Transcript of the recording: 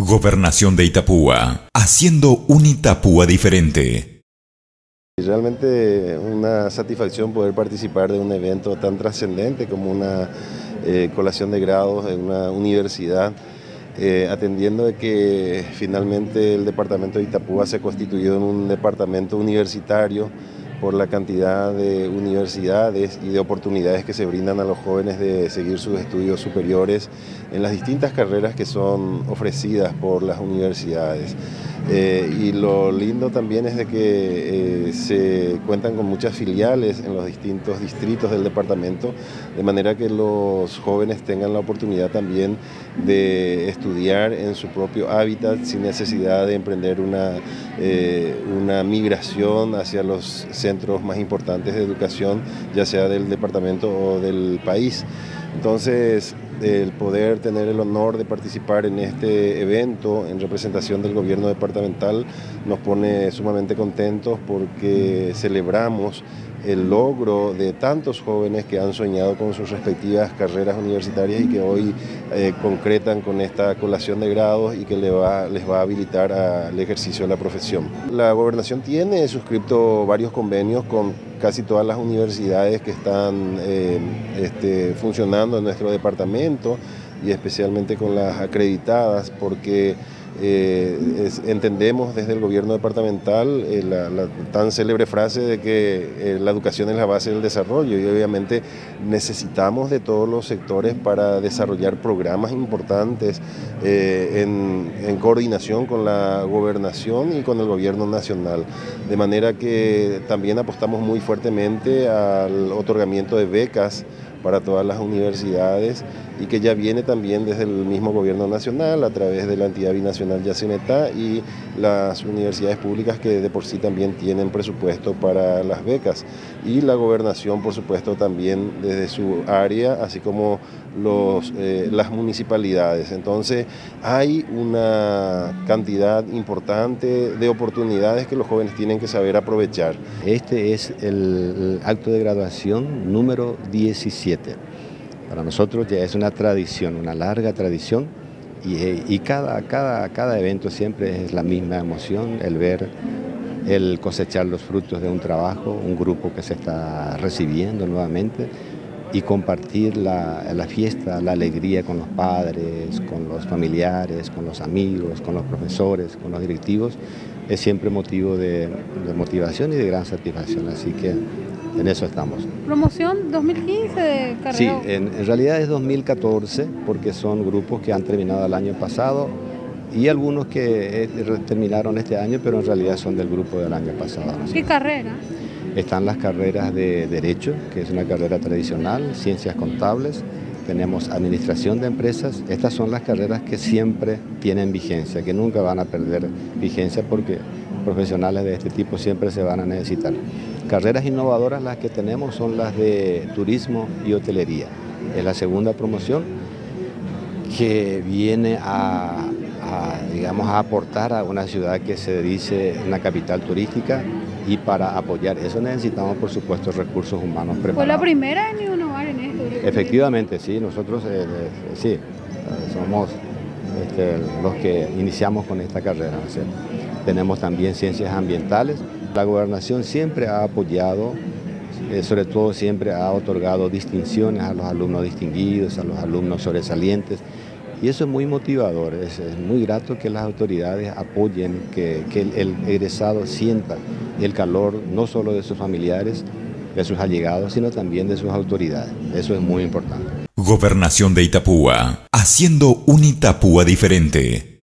Gobernación de Itapúa, haciendo un Itapúa diferente. Realmente una satisfacción poder participar de un evento tan trascendente como una eh, colación de grados en una universidad, eh, atendiendo de que finalmente el departamento de Itapúa se constituyó en un departamento universitario por la cantidad de universidades y de oportunidades que se brindan a los jóvenes de seguir sus estudios superiores en las distintas carreras que son ofrecidas por las universidades. Eh, y lo lindo también es de que eh, se cuentan con muchas filiales en los distintos distritos del departamento, de manera que los jóvenes tengan la oportunidad también de estudiar en su propio hábitat sin necesidad de emprender una, eh, una migración hacia los centros más importantes de educación, ya sea del departamento o del país. Entonces, el poder tener el honor de participar en este evento en representación del gobierno departamental nos pone sumamente contentos porque celebramos el logro de tantos jóvenes que han soñado con sus respectivas carreras universitarias y que hoy eh, concretan con esta colación de grados y que les va, a habilitar al ejercicio de la profesión. La gobernación tiene suscrito varios convenios con casi todas las universidades que están eh, este, funcionando en nuestro departamento y especialmente con las acreditadas porque eh, entendemos desde el gobierno departamental eh, la, tan célebre frase de que eh, la educación es la base del desarrollo y obviamente necesitamos de todos los sectores para desarrollar programas importantes en, en coordinación con la gobernación y con el gobierno nacional. De manera que también apostamos muy fuertemente al otorgamiento de becas para todas las universidades y que ya viene también desde el mismo gobierno nacional a través de la entidad binacional Yacineta y las universidades públicas que de por sí también tienen presupuesto para las becas y la gobernación por supuesto también desde su área así como los, eh, las municipalidades. Entonces hay una cantidad importante de oportunidades que los jóvenes tienen que saber aprovechar. Este es el acto de graduación número 17. Para nosotros ya es una tradición, una larga tradición y, cada, cada, cada evento siempre es la misma emoción, el ver, el cosechar los frutos de un trabajo, un grupo que se está recibiendo nuevamente y compartir la, fiesta, la alegría con los padres, con los familiares, con los amigos, con los profesores, con los directivos, es siempre motivo de, motivación y de gran satisfacción. Así que en eso estamos. ¿Promoción 2015 de carrera? Sí, en, en, realidad es 2014 porque son grupos que han terminado el año pasado y algunos que eh, terminaron este año, pero en realidad son del grupo del año pasado. ¿Qué carrera? Están las carreras de Derecho, que es una carrera tradicional, Ciencias Contables, tenemos Administración de Empresas. Estas son las carreras que siempre tienen vigencia, que nunca van a perder vigencia porque profesionales de este tipo siempre se van a necesitar. Carreras innovadoras las que tenemos son las de Turismo y Hotelería. Es la segunda promoción que viene a, digamos, a aportar a una ciudad que se dice una capital turística y para apoyar eso necesitamos, por supuesto, recursos humanos preparados. ¿Fue la primera en esto? Efectivamente, sí, nosotros eh, eh, sí, eh, somos este, los que iniciamos con esta carrera. Tenemos también ciencias ambientales. La gobernación siempre ha apoyado, sobre todo siempre ha otorgado distinciones a los alumnos distinguidos, a los alumnos sobresalientes. Y eso es muy motivador, es, muy grato que las autoridades apoyen, que, el, egresado sienta el calor no solo de sus familiares, de sus allegados, sino también de sus autoridades. Eso es muy importante. Gobernación de Itapúa, haciendo un Itapúa diferente.